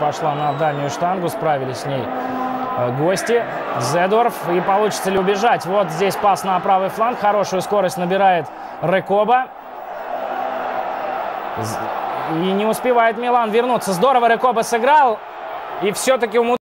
Пошла на дальнюю штангу, справились с ней э, гости. Зедорф. И получится ли убежать? Вот здесь пас на правый фланг. Хорошую скорость набирает Рекоба. И не успевает Милан вернуться. Здорово Рекоба сыграл. И все-таки умудрился.